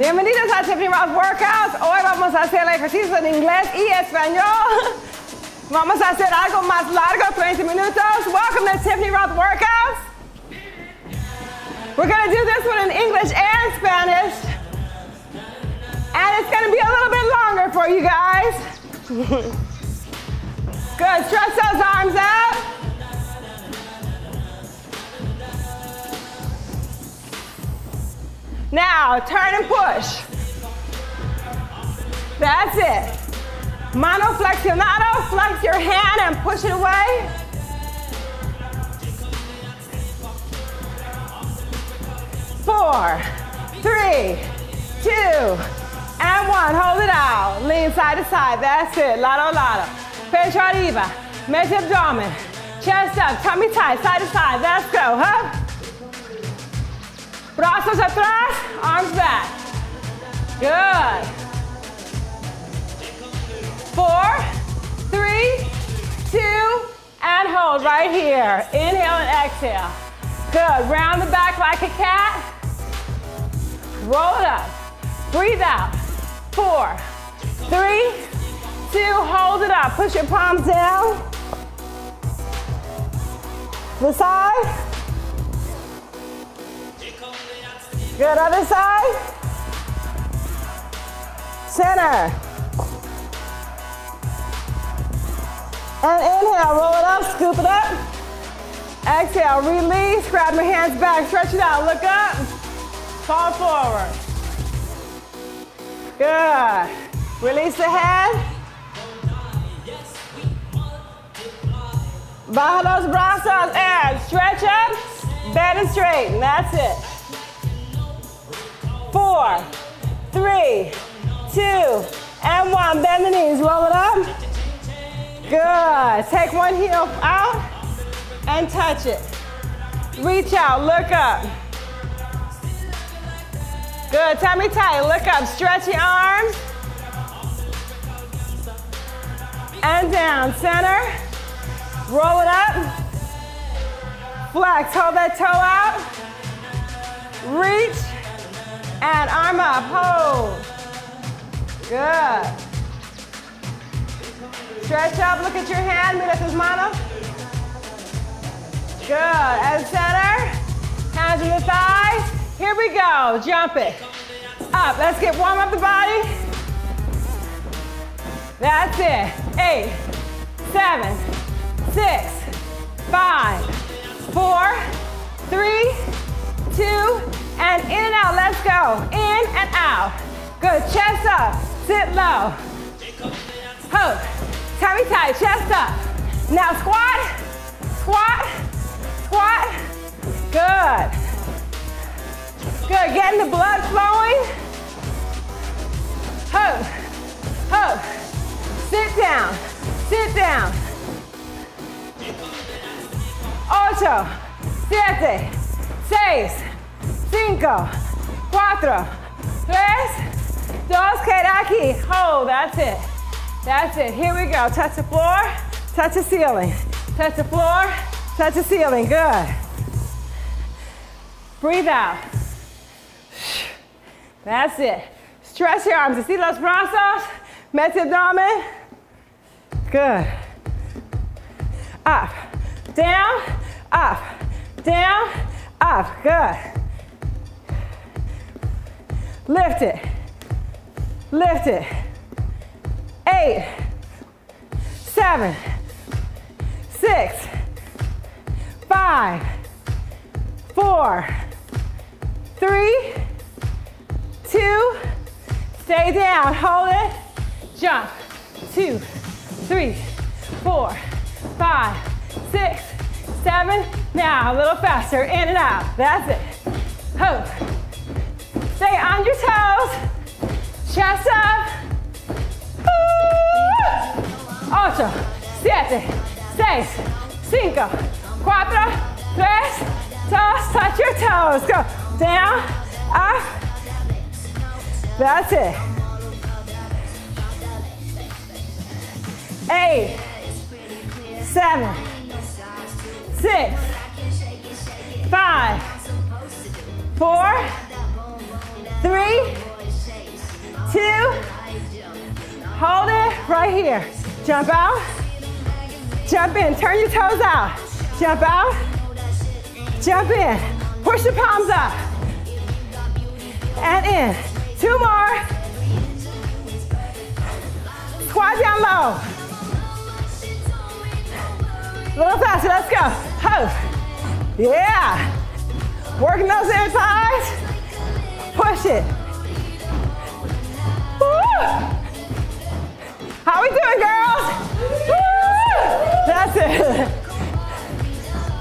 Bienvenidos a Tiffany Rothe Workouts. Hoy vamos a hacer ejercicios en inglés y español. Vamos a hacer algo más largo, 30 minutos. Welcome to Tiffany Rothe Workouts. We're going to do this one in English and Spanish. And it's going to be a little bit longer for you guys. Good. Stretch those arms out. Now, turn and push. That's it. Mano flexionado, flex your hand and push it away. Four, three, two, and one. Hold it out. Lean side to side. That's it. Lado, lado. Pecho arriba. Mete abdomen. Chest up. Tummy tight. Side to side. Let's go. Huh? Brazos atrás, arms back. Good. Four, three, two, and hold right here. Inhale and exhale. Good. Round the back like a cat. Roll it up. Breathe out. Four, three, two, hold it up. Push your palms down. The side. Good, other side. Center. And inhale, roll it up, scoop it up. Exhale, release, grab your hands back, stretch it out, look up, fall forward. Good. Release the head. Baja los brazos and stretch up, bend and straighten, that's it four, three, two, and one. Bend the knees, roll it up. Good. Take one heel out and touch it. Reach out, look up. Good, tummy tight, look up. Stretch your arms. And down, center. Roll it up. Flex, hold that toe out. Reach and arm up, hold. Good. Stretch up, look at your hand, mira tus manos. Good, and center. Hands to the thighs. Here we go, jump it. Up, let's get warm up the body. That's it. Eight, seven, six, five, four, three, two, and in and out. Let's go. In and out. Good. Chest up. Sit low. Hold. Tummy tight. Chest up. Now squat. Squat. Squat. Good. Good. Getting the blood flowing. Hold. Hold. Sit down. Sit down. Ocho. Siete. Seis cinco, cuatro, tres, dos, queda aquí. Hold, that's it. That's it. Here we go. Touch the floor, touch the ceiling. Touch the floor, touch the ceiling. Good. Breathe out. That's it. Stretch your arms. See los brazos? Mete abdomen. Good. Up, down, up, down, up. Good. Lift it. Lift it. Eight, seven, six, five, four, three, two, stay down, hold it, jump, two, three, four, five, six, seven, now a little faster, in and out, that's it, hold, Stay on your toes. Chest up. Ocho, siete, seis, cinco, cuatro, tres, dos. Touch your toes. Go. Down, up. That's it. Eight, seven, six, five, four, three, two, hold it right here. Jump out, jump in, turn your toes out. Jump out, jump in, push the palms up. And in, two more. Squat down low. A little faster, let's go. Ho. Yeah. Working those thighs. Push it. Woo. How we doing, girls? Woo. That's it.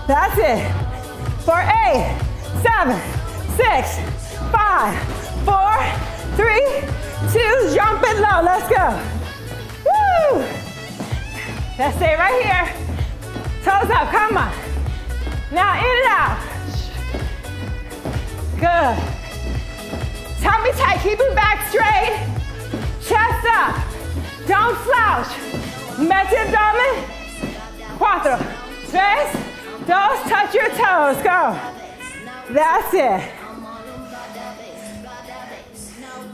That's it. For eight, seven, six, five, four, three, two, jump it low. Let's go. Woo. Let's stay right here. Toes up, come on. Now in and out. Good. Tummy tight, keep it back straight. Chest up. Don't slouch. Mete abdomen. Cuatro. Tres. Dos. Touch your toes. Go. That's it.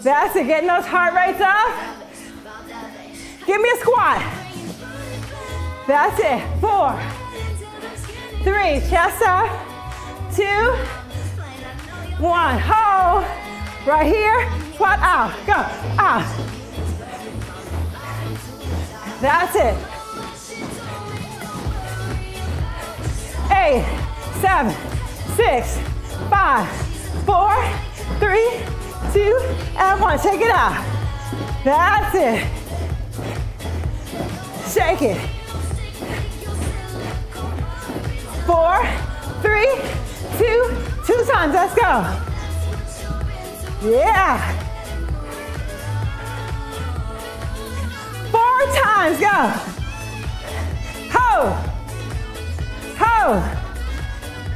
That's it. Getting those heart rates up. Give me a squat. That's it. Four. Three. Chest up. Two. One. Hold. Right here. Squat out. Ah, go. Out. That's it. Eight, seven, six, five, four, three, two, and one. Take it out. That's it. Shake it. Four, three, two, two times. Let's go. Yeah. Four times, go. Ho. Ho.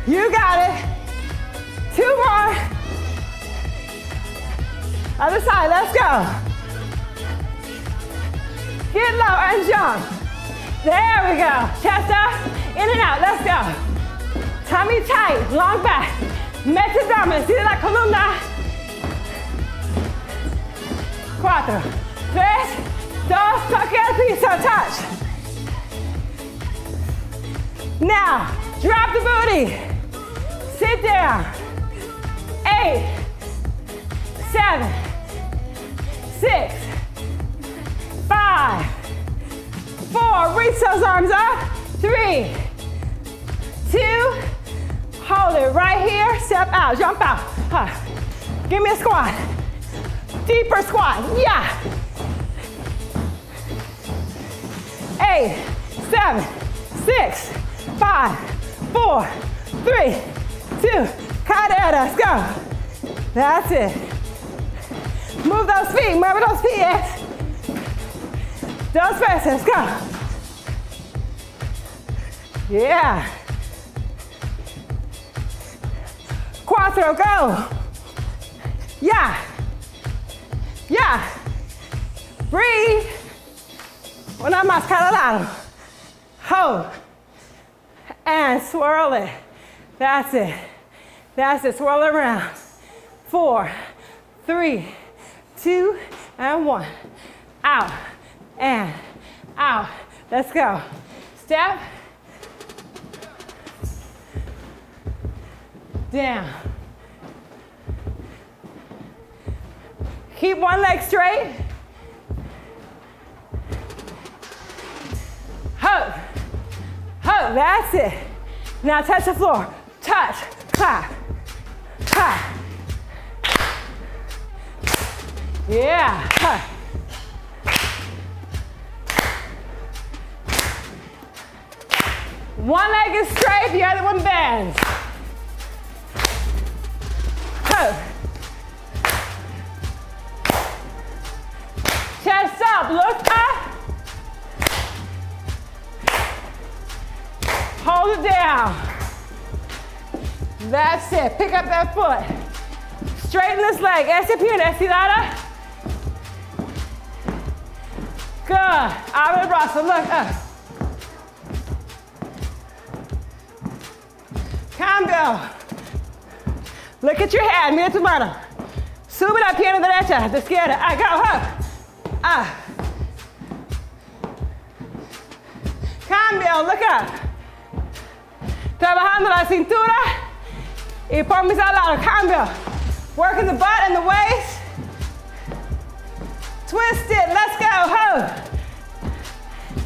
You got it. Two more. Other side, let's go. Get low and jump. There we go. Chest up, in and out, let's go. Tummy tight, long back. Abdomen, sigue la columna. Cuatro, tres, dos, toque el piso, touch. Now, drop the booty. Sit down. Eight, seven, six, five, four, reach those arms up. Three, two, hold it right here, step out, jump out. Huh. Give me a squat. Deeper squat, yeah. Eight, seven, six, five, four, three, two, caderas, go. That's it. Move those feet, move those feet, yes. Dos veces, go. Yeah. Cuatro, go. Yeah. Yeah. Breathe. Una más cada lado. Hold. And swirl it. That's it. That's it. Swirl it around. Four, three, two, and one. Out and out. Let's go. Step. Down. Keep one leg straight. Hope. Hope. That's it. Now touch the floor. Touch. Clap. Clap. Yeah. One leg is straight, the other one bends. Ho. That's it, pick up that foot. Straighten this leg, ese pie, estirada. Good, abre brazo, look up. Cambio. Look at your hand, mira tu mano. Sube la pierna derecha, de izquierda. Ah, go, up. Ah. Cambio, look up. Trabajando la cintura lado. Cambio. Working the butt and the waist. Twist it. Let's go. Ho.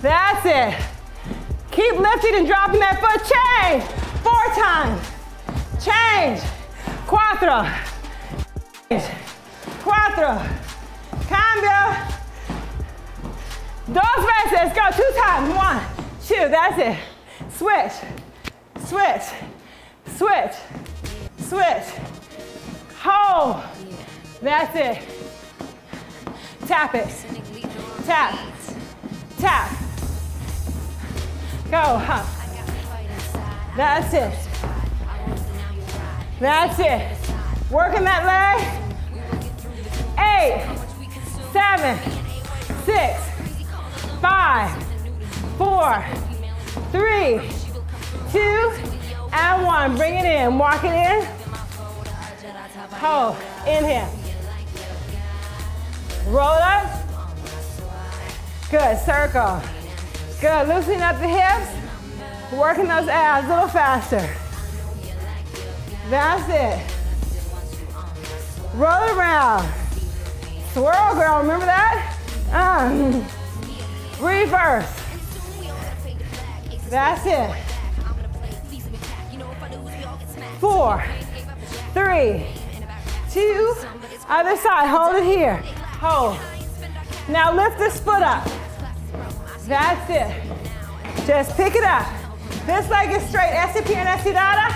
That's it. Keep lifting and dropping that foot. Change. Four times. Change. Cuatro. Change. Cuatro. Cambio. Dos veces. Go two times. One, two. That's it. Switch. Switch. Switch. Switch. Hold. That's it. Tap it. Tap. Tap. Go, huh? That's it. That's it. Working that leg. Eight, seven, six, five, four, three, two, and one. Bring it in. Walk it in. Hold. Inhale. Roll up. Good. Circle. Good. Loosening up the hips. Working those abs a little faster. That's it. Roll around. Swirl, girl. Remember that? Um, reverse. That's it. Four, three, two, other side. Hold it here. Hold. Now lift this foot up. That's it. Just pick it up. This leg is straight. Esta pierna estirada.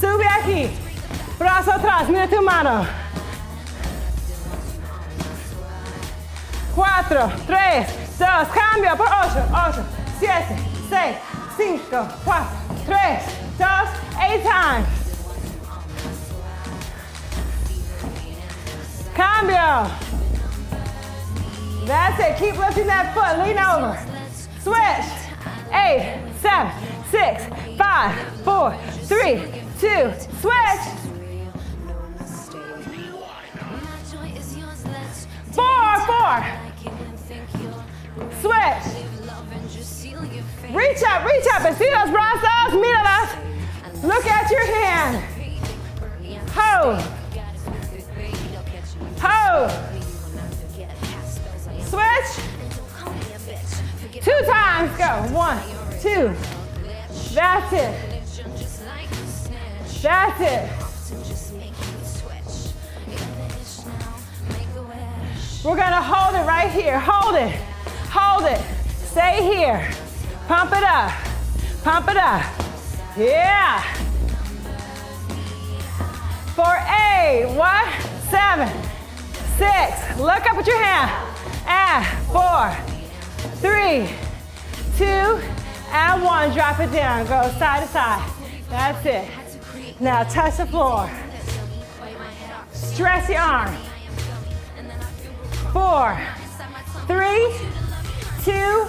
Sube aquí. Brazo atrás. Mira tu mano. Cuatro, tres, dos. Cambio por ocho, ocho, siete, seis, cinco, cuatro, tres, dos. Eight times. Cambio. That's it. Keep lifting that foot. Lean over. Switch. Eight, seven, six, five, four, three, two. Switch. Four, four. Switch. Reach up, reach up and see those brazos. Míralas. Look at your hand. Hold. Switch. Two times. Go. One, two. That's it. That's it. We're gonna hold it right here. Hold it. Hold it. Stay here. Pump it up. Pump it up. Yeah. For eight, what? Seven, six. Look up at your hand. And four, three, two, and one. Drop it down. Go side to side. That's it. Now touch the floor. Stretch your arm. Four, three, two,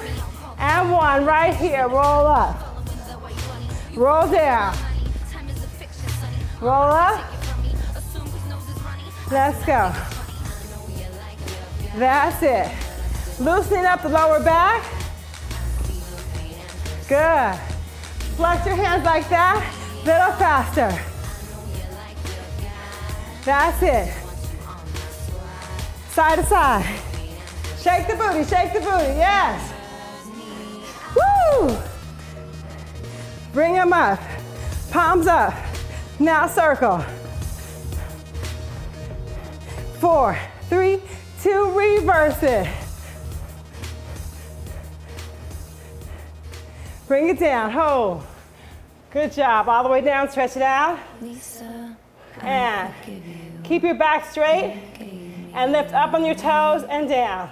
and one. Right here. Roll up. Roll down. Roll up. Let's go. That's it. Loosening up the lower back. Good. Flex your hands like that. Little faster. That's it. Side to side. Shake the booty, shake the booty, yes. Woo! Bring them up. Palms up. Now circle. Four, three, two, reverse it. Bring it down, hold. Good job. All the way down, stretch it out. And keep your back straight and lift up on your toes and down.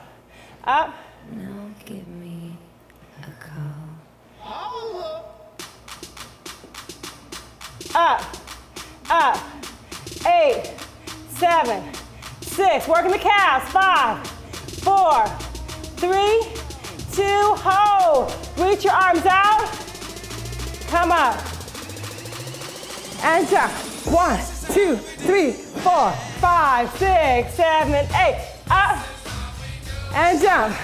Up. Now give me a call. up, up, eight, seven, six. Working the calves. Five, four, three, two, hold. Reach your arms out. Come up. And jump. One, two, three, four, five, six, seven, eight. Up and jump.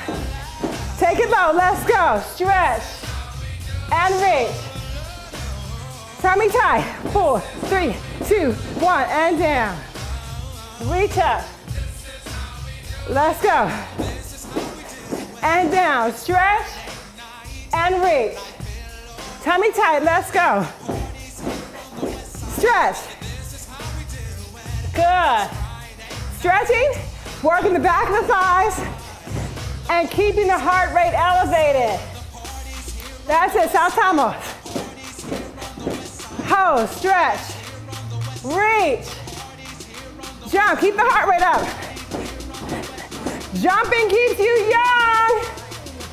Take it low, let's go. Stretch and reach. Tummy tight. Four, three, two, one, and down. Reach up. Let's go. And down. Stretch and reach. Tummy tight. Let's go. Stretch. Good. Stretching. Working the back of the thighs and keeping the heart rate elevated. That's it. Saltamos. Hold. Stretch. Reach. Jump. Keep the heart rate up. Jumping keeps you young.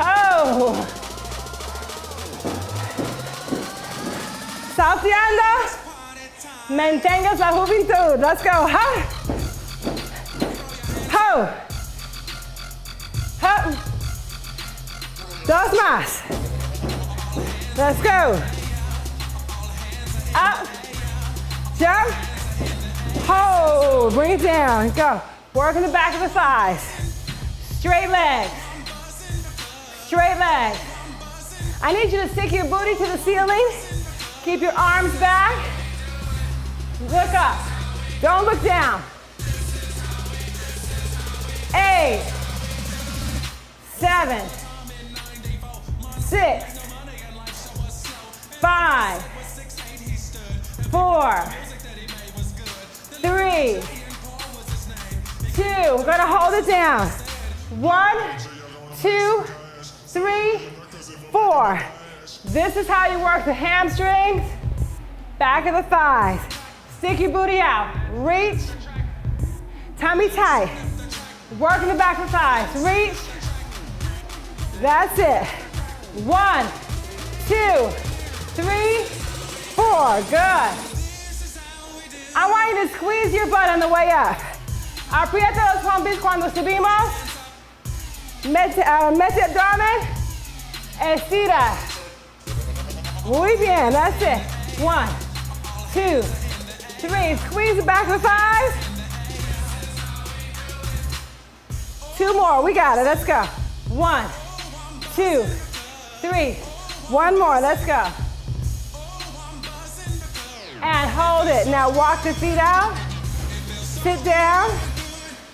Oh. Salteando. Mantengas la juventud. Let's go. Ho. Ho. Ho. Dos más. Let's go. Up. Jump. Hold. Bring it down. Go. Work in the back of the thighs. Straight legs. Straight legs. I need you to stick your booty to the ceiling. Keep your arms back. Look up. Don't look down. Eight, seven, six, five, four, three, two. We're gonna hold it down. One, two, three, four. This is how you work the hamstrings, back of the thighs. Stick your booty out. Reach. Tummy tight. Work in the back of the thighs. Reach. That's it. One, two, three, four. Good. I want you to squeeze your butt on the way up. Aprieta los pompis cuando subimos. Mete, uh, mete abdomen. Estira. Muy bien. That's it. One, two, three. Squeeze the back of the thighs. Two more. We got it. Let's go. One, two, three. One more. Let's go. And hold it. Now walk the feet out. Sit down.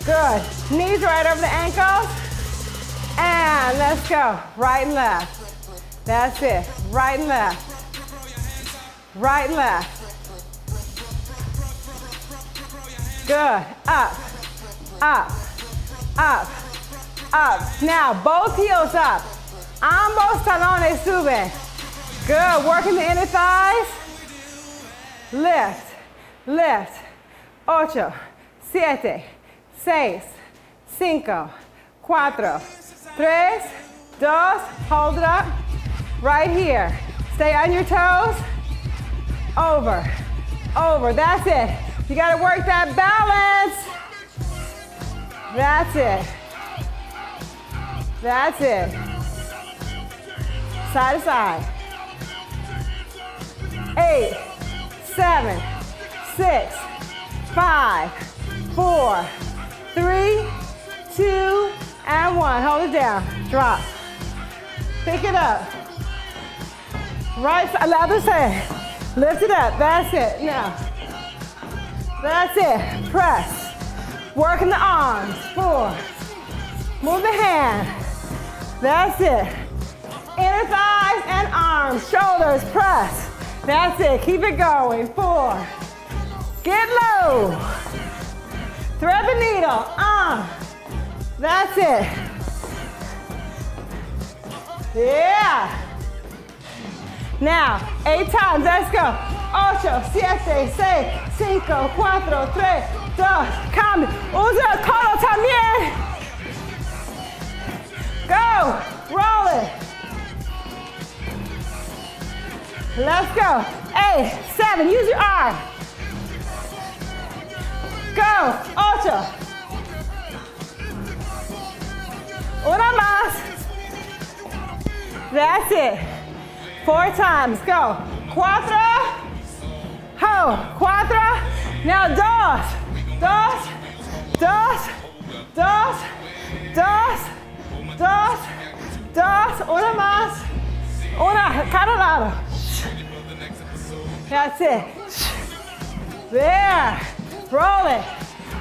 Good. Knees right over the ankles. And let's go. Right and left. That's it. Right and left. Right and left. Good. Up, up, up, up. Now, both heels up. Ambos talones suben. Good. Working the inner thighs. Lift, lift. Ocho, siete, seis, cinco, cuatro, tres, dos. Hold it up. Right here. Stay on your toes. Over, over. That's it. You gotta work that balance. That's it. That's it. Side to side. Eight, seven, six, five, four, three, two, and one. Hold it down. Drop. Pick it up. Right other side. Lift it up. That's it. Now. That's it. Press. Working the arms. Four. Move the hand. That's it. Inner thighs and arms. Shoulders. Press. That's it. Keep it going. Four. Get low. Thread the needle. Uh. That's it. Yeah. Now, eight times. Let's go. Ocho, siete, seis, cinco, cuatro, tres, dos. Cambio. Usa el codo también. Go. Roll it. Let's go. Eight, seven. Use your arm. Go. Ocho. Una más. That's it. Four times. Go. Cuatro. Ho. Cuatro. Now dos, dos, dos, dos, dos, dos, dos. Una más. Una, cada lado. That's it. There. Roll it.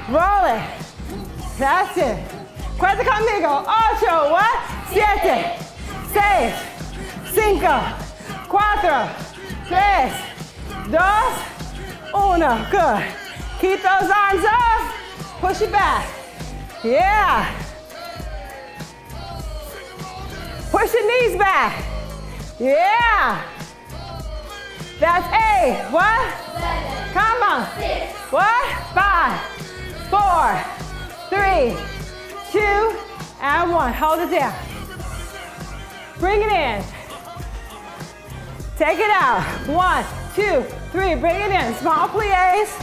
Roll it. That's it. Cuenta conmigo. Ocho, what? Siete, seis, cinco, cuatro, tres, dos, uno. Good. Keep those arms up. Push it back. Yeah. Push the knees back. Yeah. That's eight. What? Seven. Come on. Six. What? Five, four, three, two, and one. Hold it down. Bring it in. Take it out. One, two, three. Bring it in. Small plies.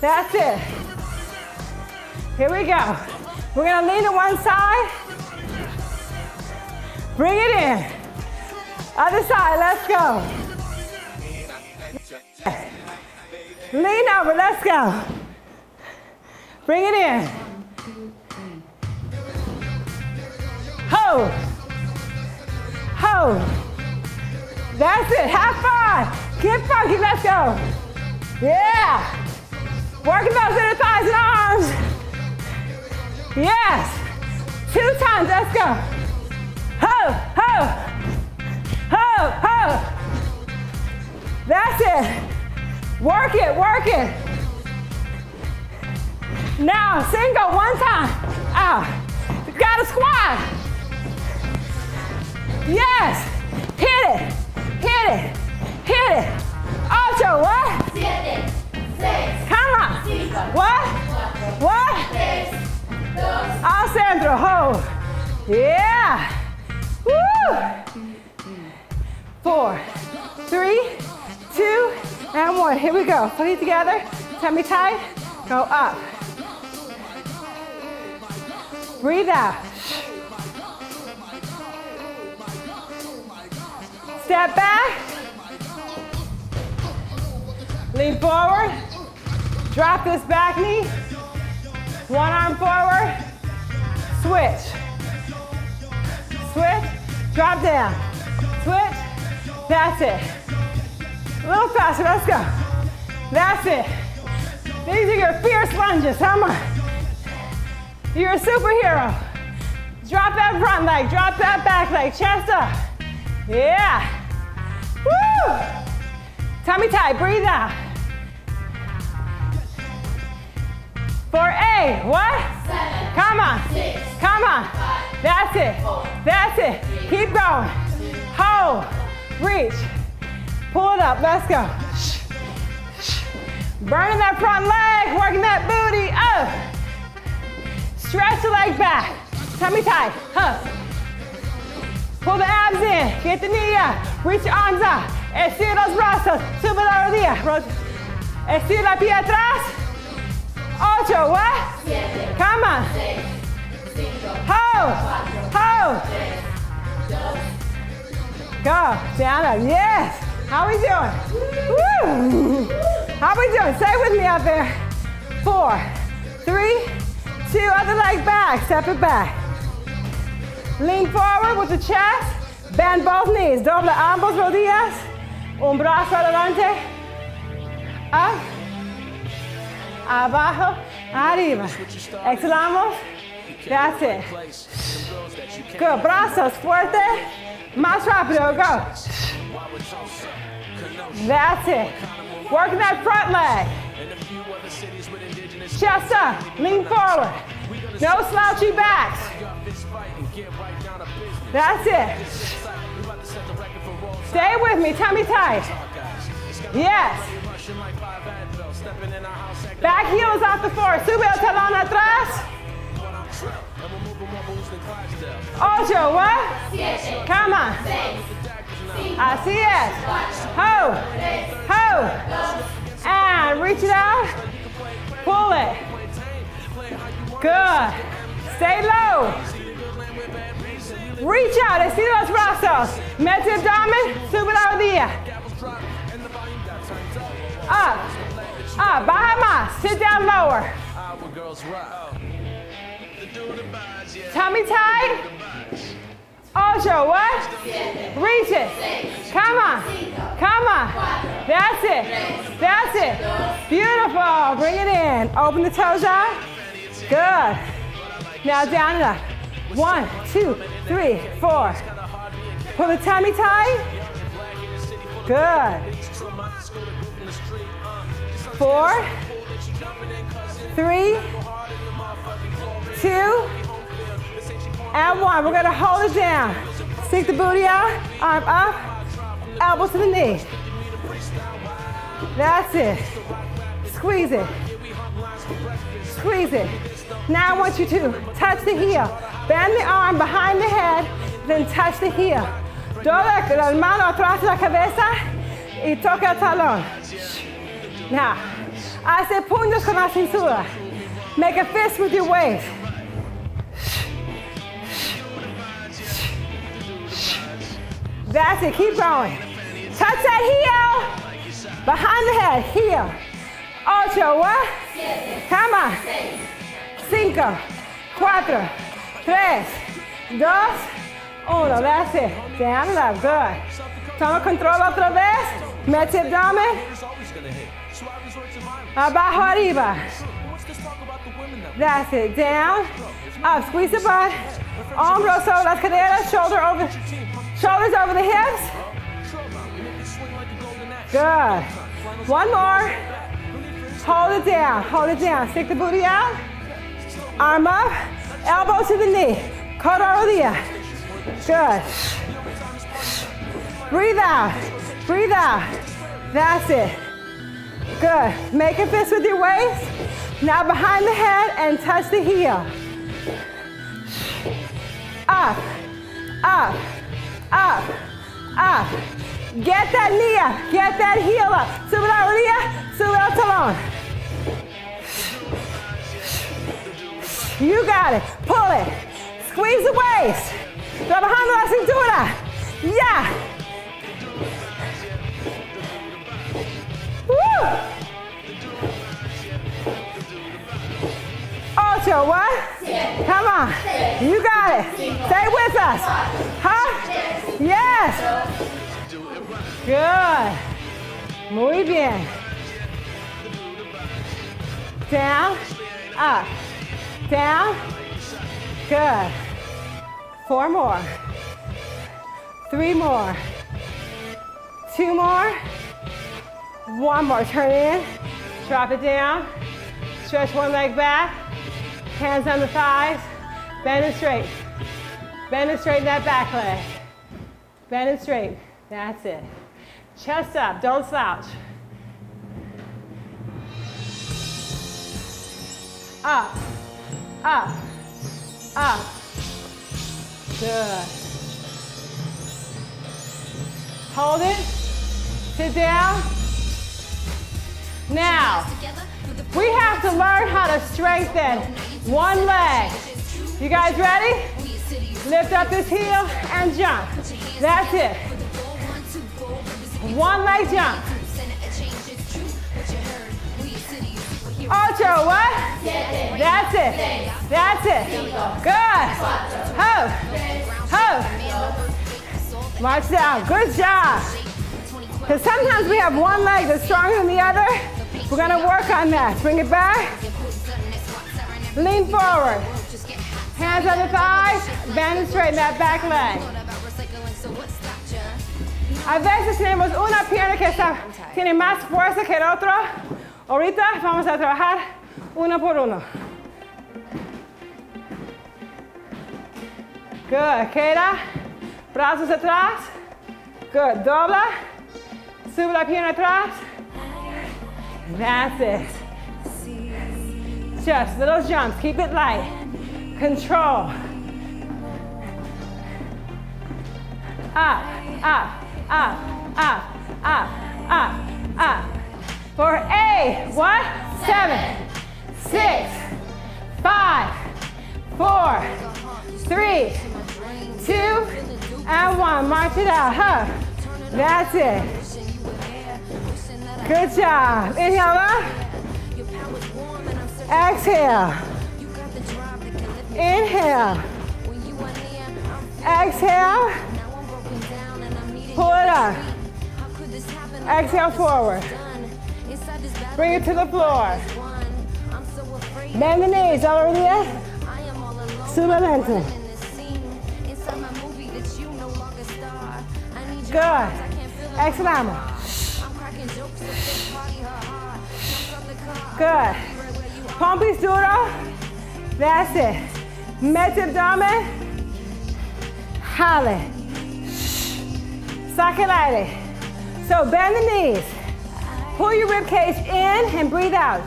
That's it. Here we go. We're gonna lean to one side. Bring it in. Other side, let's go. Lean over, let's go. Bring it in. Hold. Hold. That's it, have fun. Get funky, let's go. Yeah. Working those inner thighs and arms. Yes. Two times, let's go. Ho, ho. Ho, ho. That's it. Work it, work it. Now, single one time. Out. Got a squat. Yes. Hit it. Hit it. Hit it. Ocho, what? Siete, seis, Come on. cinco, What? cuatro, What? tres, dos, Al centro, hold. Yeah. Woo. Four, three, two, and one. Here we go. Put it together. Tummy tight. Go up. Breathe out. Step back. Lean forward. Drop this back knee. One arm forward. Switch. Switch. Drop down. Switch. That's it. A little faster. Let's go. That's it. These are your fierce lunges. Come on. You're a superhero. Drop that front leg. Drop that back leg. Chest up. Yeah. Woo. Tummy tight. Breathe out. For A, what? seven, Come on. six, Come on. That's it. That's it. Keep going. Hold. Reach. Pull it up. Let's go. Burning that front leg. Working that booty up. Stretch the leg back. Tummy tight. Huh. Pull the abs in. Get the knee up. Reach your arms up. Estira los brazos. Sube la rodilla. Ro- Estira la pie atrás. Ocho. What? siete, on. seis, cinco, Hold. Hold. tres, Go. Up. Yes. How we doing? Woo. How we doing? It with me out there. Four, three, two, other leg back. Step it back. Lean forward with the chest. Bend both knees. Doble ambos rodillas. Un brazo adelante. Up. Abajo. Arriba. Exhalamos. That's it. Good. Brazos fuerte. Más rápido. Go. That's it. Working that front leg. Chest up. Lean forward. No slouchy backs. That's it. Stay with me. Tummy tight. Yes. Back heels off the floor. Sube el talón atrás. Ocho, what? Come on. Así es. Ho. Ho. And reach it out. Pull it. Good. Stay low. Reach out. Estira los brazos. Mete el abdomen. Sube la rodilla. Ah, up. Ah, up. Baja más. Sit down lower. Tummy tight. Ocho, what? Reach it. Come on. Come on. That's it. That's it. Beautiful. Bring it in. Open the toes out. Good. Now down and up. One, two, three, four. Pull the tummy tight. Good. Four, three, two, and one. We're gonna hold it down. Stick the booty out, arm up, elbow to the knee. That's it. Squeeze it. Squeeze it. Now I want you to touch the heel. Bend the arm behind the head, then touch the heel. Dobla la mano atrás la cabeza y toca el talón. Now, hace puños con la cintura. Make a fist with your waist. That's it, keep going. Touch that heel. Behind the head, heel. Ocho, what? On. Cinco, cuatro, tres, dos, uno. That's it. Down up, good. Toma control otra vez. Mete abdomen. Abajo arriba. That's it. Down, up. Squeeze the butt. Hombros over las caderas. Shoulder over, shoulders over the hips. Good. One more. Hold it down. Hold it down. Stick the booty out. Arm up. Elbow to the knee. Codo. Good. Breathe out. Breathe out. That's it. Good. Make a fist with your waist. Now behind the head and touch the heel. Up, up, up, up. Get that knee up. Get that heel up. Sube la rodilla, talón. You got it. Pull it. Squeeze the waist. Trabajando la cintura. Yeah. Woo. Ocho, what? Come on. You got it. Stay with us. Huh? Yes. Good. Muy bien. Down, up, down. Good. Four more. Three more. Two more. One more. Turn in. Drop it down. Stretch one leg back. Hands on the thighs. Bend it straight. Bend and straighten that back leg. Bend and straight. That's it. Chest up. Don't slouch. Up. Up. Up. Good. Hold it. Sit down. Now, we have to learn how to strengthen one leg. You guys ready? Lift up this heel and jump. That's it. One leg jump. Ocho, what? That's it. That's it. Good. Ho. Ho. March down. Good job. Because sometimes we have one leg that's stronger than the other. We're going to work on that. Bring it back. Lean forward. Hands on the thighs. Bend and straighten that back leg. A veces tenemos una pierna que está, tiene más fuerza que el otro. Ahorita vamos a trabajar uno por uno. Good. Queda. Brazos atrás. Good. Dobla. Sube la pierna atrás. That's it. Just little jumps. Keep it light. Control. Up, up, up, up, up, up, up. For eight, what? Seven, six, five, four, three, two, and one. March it out. Huh? That's it. Good job. Inhale up. Exhale. Inhale. Exhale. Pull it up. Exhale forward. Bring it to the floor. Bend the knees all over there. Suavemente. Good. Exhalamos. Good. Pompis duro. That's it. Mete abdomen. Jale. Saque el aire. So bend the knees. Pull your rib cage in and breathe out.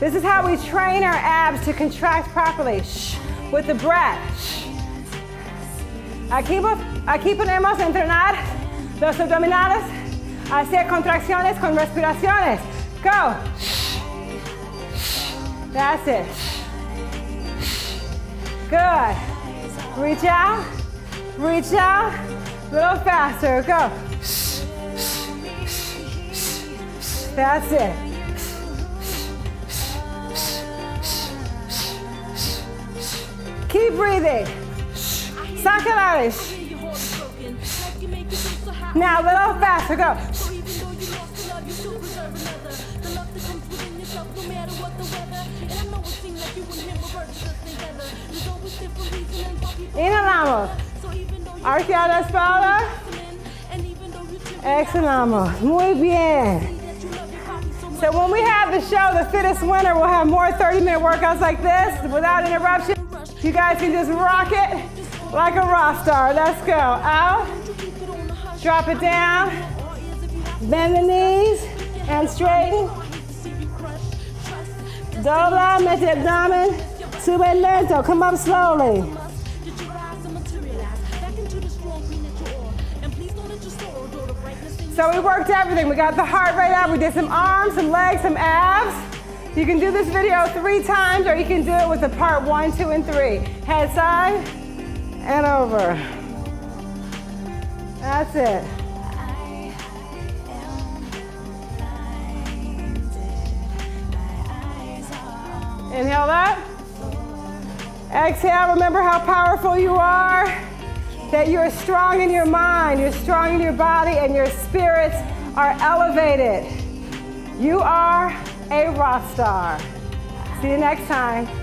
This is how we train our abs to contract properly with the breath. Aquí, aquí podemos entrenar los abdominales, hacer contracciones con respiraciones. Go. That's it. Good. Reach out, reach out, a little faster. Go. That's it. Keep breathing. Sacanage. Now a little faster. Go. Inhalamos. Arquea la espalda. Exhalamos. Muy bien. So when we have the show, The Fittest Winner, we'll have more 30-minute workouts like this without interruption. You guys can just rock it like a rock star. Let's go. Out. Drop it down. Bend the knees and straighten. Dobla, mete abdomen. Sube lento. Come up slowly. So we worked everything. We got the heart rate up. We did some arms, some legs, some abs. You can do this video three times or you can do it with the part one, two, and three. Head side and over. That's it. Inhale up. Exhale. Remember how powerful you are that you're strong in your mind, you're strong in your body, and your spirits are elevated. You are a rock star. See you next time.